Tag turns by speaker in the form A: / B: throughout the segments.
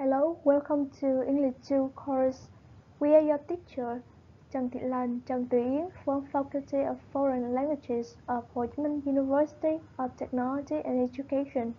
A: Hello, welcome to English 2 course. We are your teacher, Trần Thị Lan, Trần Tiểu Yến from Faculty of Foreign Languages of Ho Chi Minh University of Technology and Education.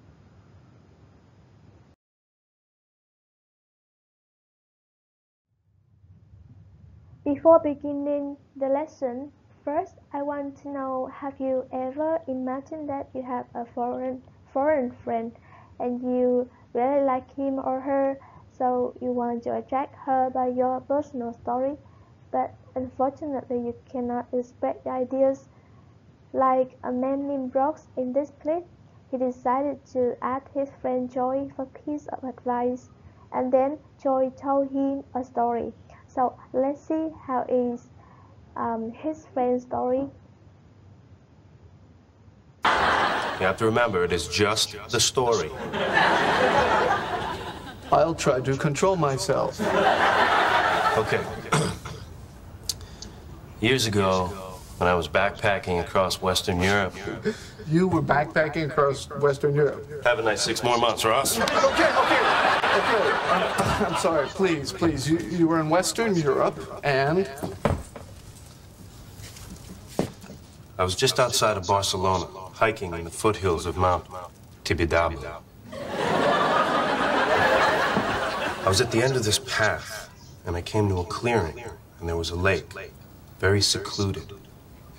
A: Before beginning the lesson, first I want to know have you ever imagined that you have a foreign foreign friend and you really like him or her, so you want to attract her by your personal story, but unfortunately you cannot express ideas. Like a man named Brooks in this clip, he decided to ask his friend Joy for a piece of advice, and then Joy told him a story. So let's see how is um, his friend's story.
B: You have to remember, it is just the story.
C: I'll try to control myself.
B: Okay. Years ago, when I was backpacking across Western Europe.
C: You were backpacking across Western Europe.
B: Have a nice six more months, Ross.
C: Okay, okay, okay. Uh, I'm sorry, please, please. You, you were in Western Europe and.
B: I was just outside of Barcelona, hiking in the foothills of Mount Tibidabo. I was at the end of this path, and I came to a clearing, and there was a lake, very secluded,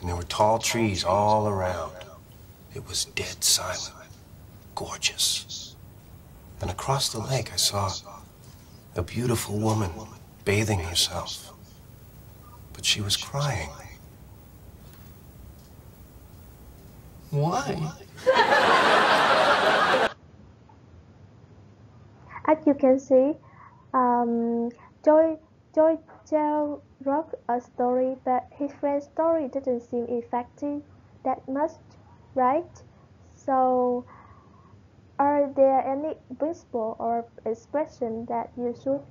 B: and there were tall trees all around. It was dead silent, gorgeous. And across the lake, I saw a beautiful woman bathing herself, but she was crying.
C: Why?
A: As you can see, um, Joy Joy tell a story, but his friend's story doesn't seem effective that much, right? So, are there any principle or expression that you should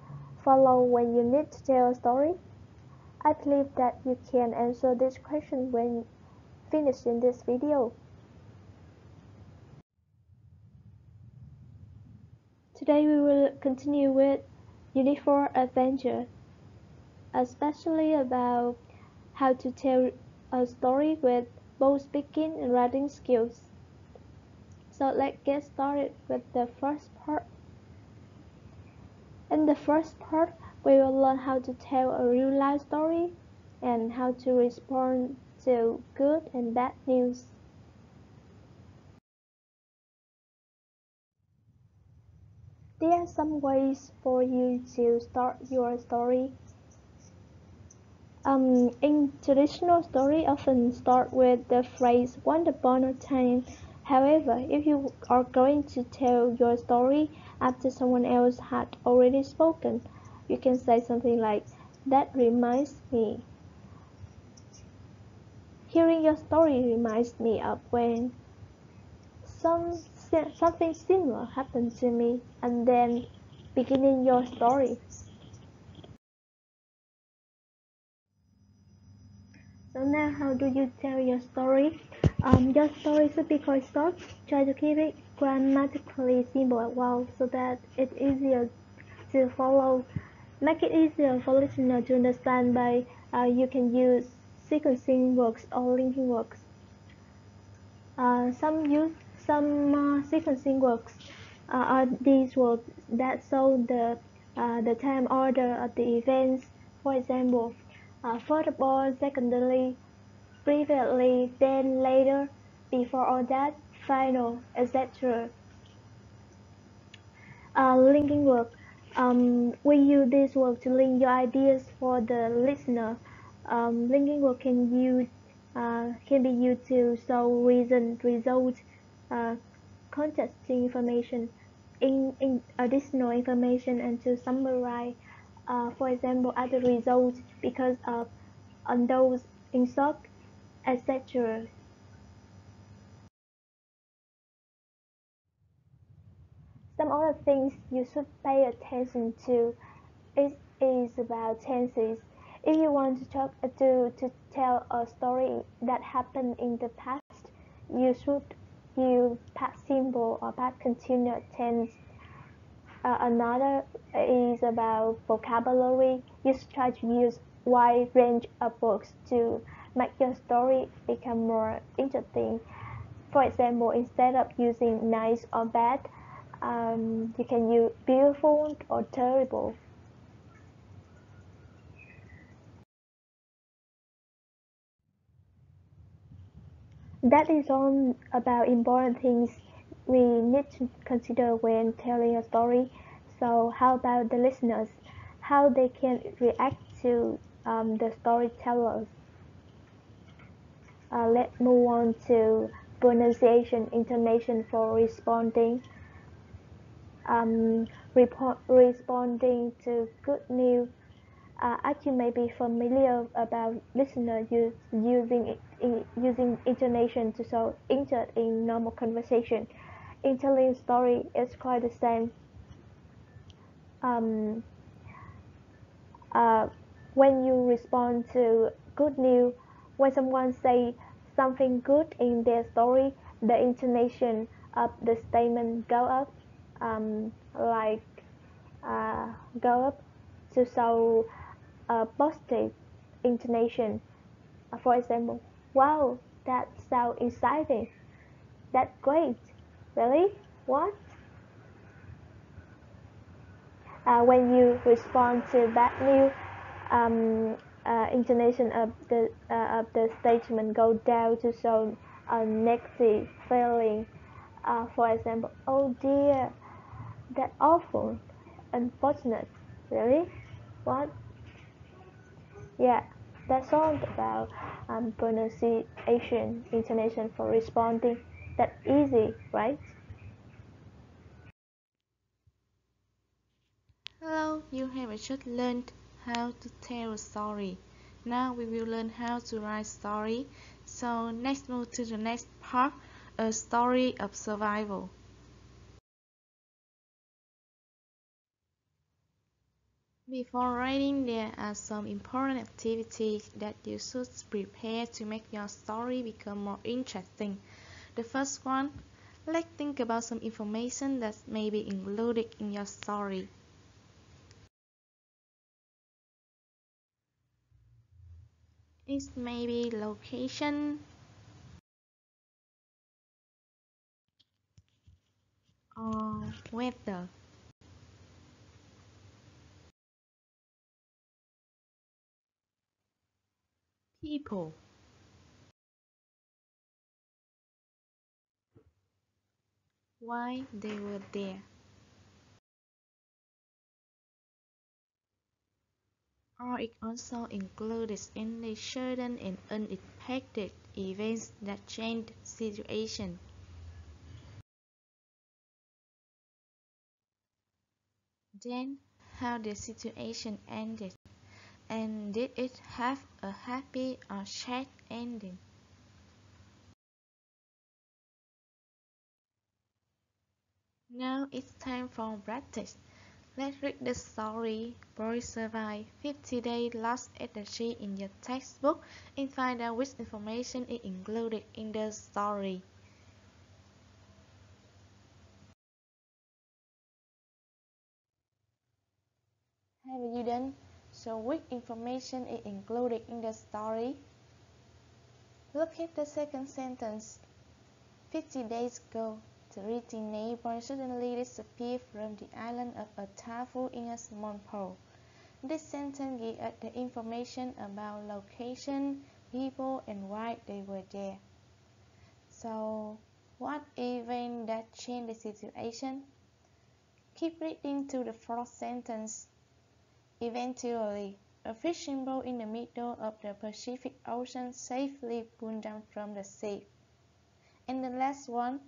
A: follow when you need to tell a story? I believe that you can answer this question when finishing this video. Today we will continue with Unit 4 Adventure, especially about how to tell a story with both speaking and writing skills. So let's get started with the first part. In the first part, we will learn how to tell a real life story and how to respond to good and bad news. There are some ways for you to start your story. Um, in traditional story, often start with the phrase "once upon a time." However, if you are going to tell your story after someone else had already spoken, you can say something like, "That reminds me." Hearing your story reminds me of when some something similar happened to me and then beginning your story. So now how do you tell your story? Um, your story should be quite short. Try to keep it grammatically simple as well so that it's easier to follow. Make it easier for listener to understand by uh, you can use sequencing works or linking works. Uh, some use some uh, sequencing works uh, are these works that show the uh, the time order of the events. For example, first of all, secondly, previously, then later, before all that, final, etc. Uh, linking work. Um, we use this work to link your ideas for the listener. Um, linking work can use uh, can be used to show reason, result, uh, contrasting information, in, in additional information, and to summarize, uh, for example, other results because of on those in shock, etc. Some other things you should pay attention to is, is about tenses. If you want to talk to, to tell a story that happened in the past, you should use past simple or past continuous tense. Uh, another is about vocabulary. Just try to use wide range of books to make your story become more interesting. For example, instead of using nice or bad, um, you can use beautiful or terrible. That is all about important things we need to consider when telling a story. So how about the listeners? How they can react to um, the storytellers? Uh, let's move on to pronunciation, intonation for responding. Um, responding to good news. Uh, as you may be familiar about listener use, using in, using intonation to show interest in normal conversation. In telling story, it's quite the same. Um, uh, when you respond to good news, when someone say something good in their story, the intonation of the statement go up, um, like uh, go up to show a positive intonation. For example, wow, that sounds exciting. That's great. Really? What? Uh, when you respond to bad news, um, uh, intonation of the uh, of the statement go down to show a negative feeling. Uh, for example, oh dear, that awful, unfortunate. Really? What? Yeah, that's all about um, pronunciation, intonation for responding. That easy, right?
D: Hello, you have just learned how to tell a story. Now we will learn how to write story. So next move to the next part, a story of survival. Before writing, there are some important activities that you should prepare to make your story become more interesting. The first one, let's think about some information that may be included in your story. It may be location or weather. People. Why they were there. Or it also includes any sudden and unexpected events that changed situation. Then, how the situation ended, and did it have a happy or sad ending? Now it's time for practice. Let's read the story Boy Survive 50 Days Lost at Sea in your textbook and find out which information is included in the story. Have you done? So which information is included in the story? Look at the second sentence. 50 days ago, the rich neighbor suddenly disappeared from the island of Atafu in a small pool. This sentence gives us the information about location, people, and why they were there. So, what event that changed the situation? Keep reading to the fourth sentence. Eventually, a fishing boat in the middle of the Pacific Ocean safely pulled down from the sea. And the last one,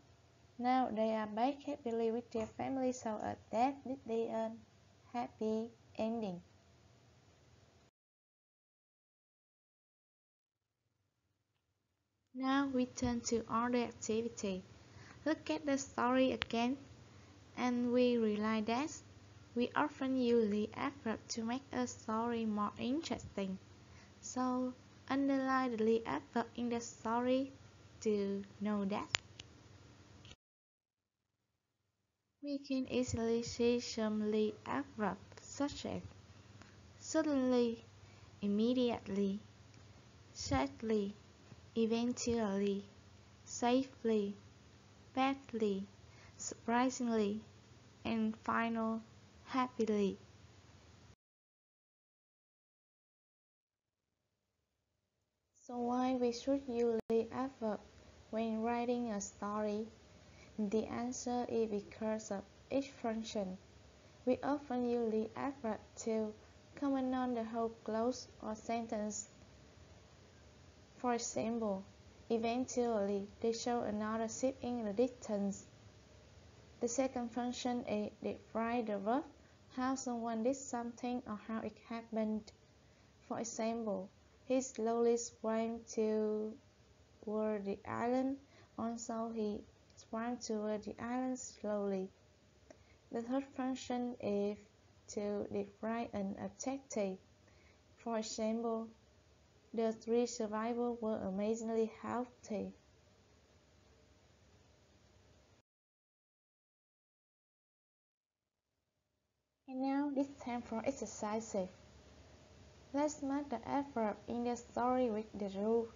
D: now they are back happily with their family, so at that did they a happy ending. Now we turn to other activity. Look at the story again, and we realize that we often use the adverb to make a story more interesting. So underline the adverb in the story to know that. We can easily see some lead adverbs such as suddenly, immediately, sadly, eventually, safely, badly, surprisingly, and final, happily. So why we should use the adverb when writing a story? The answer is because of each function. We often use the adverb to comment on the whole clause or sentence. For example, eventually they show another ship in the distance. The second function is describe the verb, how someone did something or how it happened. For example, he slowly swam toward the island. Also, he swam toward the island slowly. The third function is to describe an adjective. For example, the three survivors were amazingly healthy. And now it's time for exercises. Let's match the adverb in the story with the rule.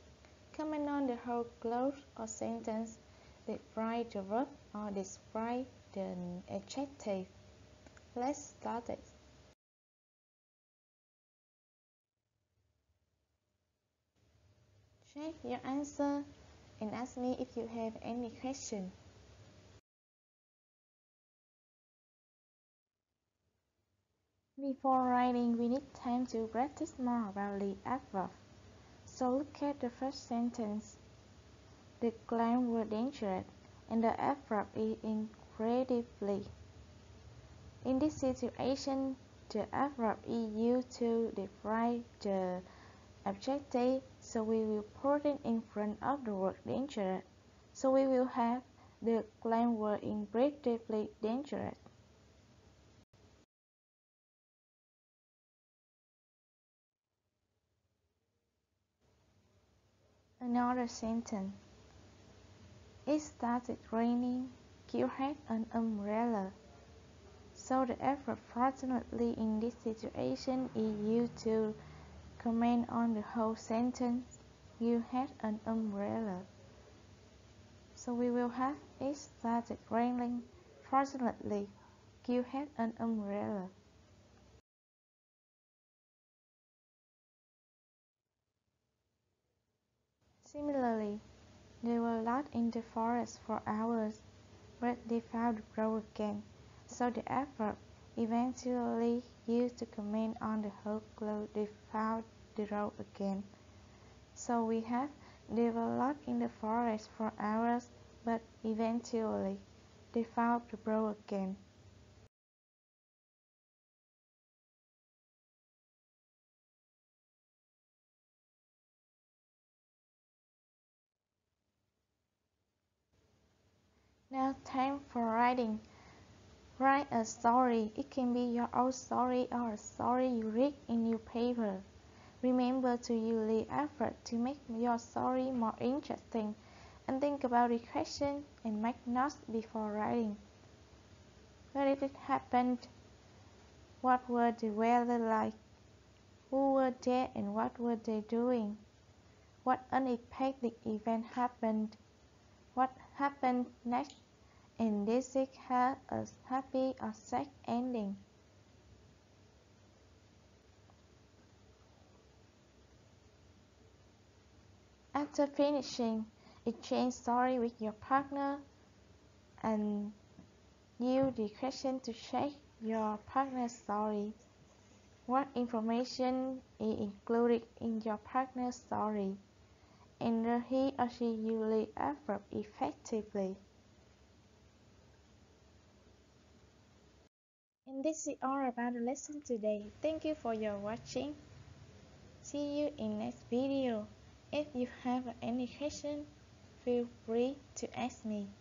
D: Comment on the whole clause or sentence, describe the verb or describe the adjective. Let's start it. Check your answer and ask me if you have any question. Before writing, we need time to practice more about the adverb. So look at the first sentence. The climb were dangerous, and the adverb is incredibly. In this situation, the adverb is used to describe the adjective, so we will put it in front of the word dangerous. So we will have the climb were incredibly dangerous. Another sentence. It started raining. You had an umbrella. So the adverb fortunately in this situation is used to comment on the whole sentence. You had an umbrella. So we will have it started raining. Fortunately, you had an umbrella. Similarly, they were locked in the forest for hours, but they found the again. So the effort eventually used to comment on the whole clue they found the road again. So we have they were lost in the forest for hours, but eventually they found the road again. Now time for writing. Write a story. It can be your own story or a story you read in your paper. Remember to use the adverb to make your story more interesting and think about the question and make notes before writing. Where did it happen? What were the weather like? Who were there and what were they doing? What unexpected event happened? what happened next, and this it had a happy or sad ending. After finishing, exchange story with your partner and use the question to check your partner's story. What information is included in your partner's story? and he or she usually adverb effectively. And this is all about the lesson today. Thank you for your watching. See you in next video. If you have any question, feel free to ask me.